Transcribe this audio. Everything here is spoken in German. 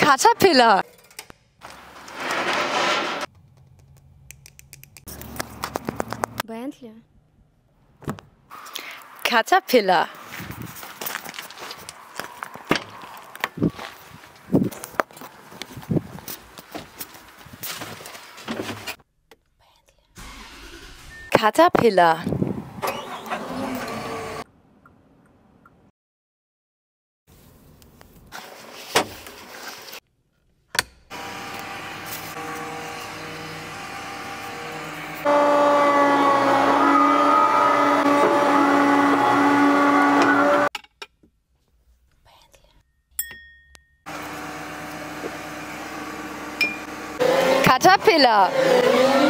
Caterpillar. Bentley. Caterpillar. Caterpillar. Caterpillar.